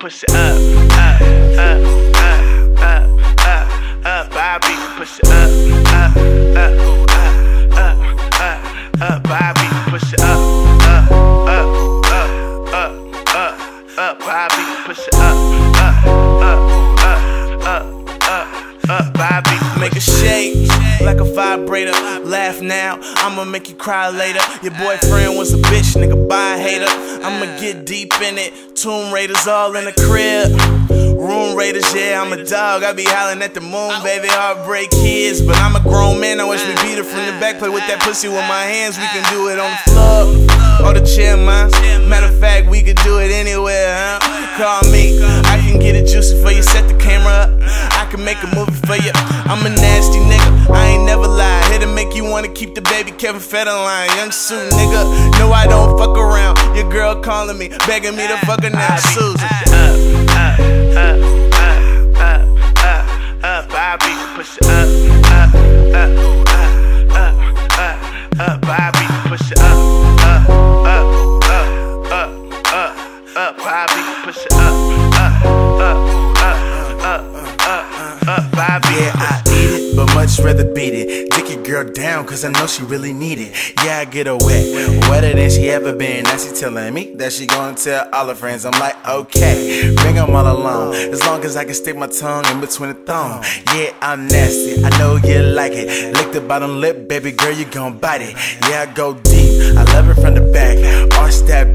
push it up, up, up, up, up, up, up. Bobby, push it up, up, up, up, up, up, up. Bobby, push Now, I'ma make you cry later. Your boyfriend was a bitch, nigga, buy a hater. I'ma get deep in it. Tomb Raiders all in the crib. Room Raiders, yeah, I'm a dog. I be howling at the moon, baby. Heartbreak kids, but I'm a grown man. I wish me beat it from the back. Play with that pussy with my hands. We can do it on the floor or the chair, man. Matter of fact, we could do it anywhere, huh? Call me, I can get it juicy for you. Set the camera up. I can make a movie for you. I'm a nasty nigga, I ain't never lie. Hit you wanna keep the baby Kevin Federline. Young Sue, nigga. No, I don't fuck around. Your girl calling me, begging me to fuck her now. Susan. up, up, up, up, up, up, up. Bobby, push it up, up, up, up, up, up, up. Bobby, push it up, up, up, up, up, up, up. Bobby, push it up, up, up, up, up, up, up. Bobby, Yeah, I eat it, but much rather beat it. Dick your girl down, cause I know she really need it. Yeah, I get her wet, wetter than she ever been. Now she telling me that she gonna tell all her friends. I'm like, okay, bring them all along. As long as I can stick my tongue in between the thumb. Yeah, I'm nasty, I know you like it. Lick the bottom lip, baby girl, you gon' bite it. Yeah, I go deep, I love it from the back. Arch that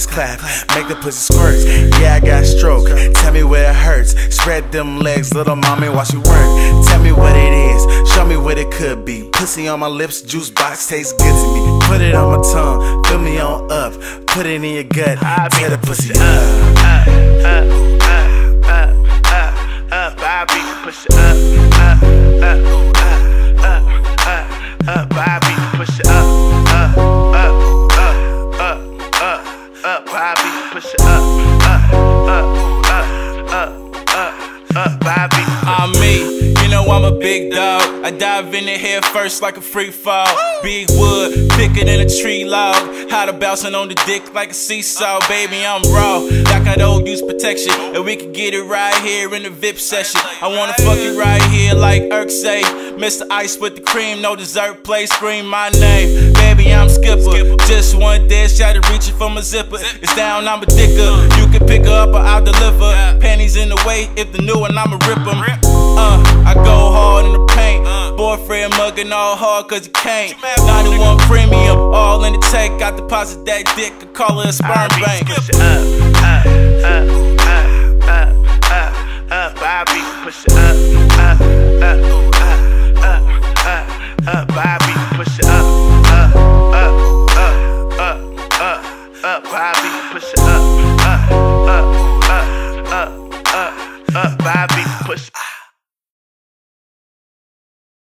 ass clap, make the pussy squirt. Yeah, I got stroke, tell me where it hurts. Spread them legs, little mommy, watch you work. Tell me what it is, show me what it could be. Pussy on my lips, juice box tastes good to me. Put it on my tongue, fill me on up. Put it in your gut, tear the pussy up. up, up, up, up, up, up. Bobby, push it up, up, up, up, up, up, up. Bobby, Bobby, I'm me. You know I'm a big dog. I dive in the head first like a free fall. Big wood, thicker than a tree log. How to bouncing on the dick like a seesaw. Baby, I'm raw. Like I don't use protection. And we can get it right here in the VIP session. I wanna fuck you right here like Irk say. Mr. Ice with the cream, no dessert. Play, scream my name. Baby, I'm Skipper. Just one dead shot reach it for my zipper. It's down, I'm a dicker. You can pick her up or I'll deliver panties in the way, if the new one, I'ma rip them. Uh, I go hard in the paint. Boyfriend mugging all hard cause he can't. 91 premium, all in the tank. Got deposit that dick, I call it a sperm bank. Push it up, up, up, up, up, up, up. I push it up, up, up, up, up, up, up. I push it up, up, up, up, up, up, up. I push it up, up.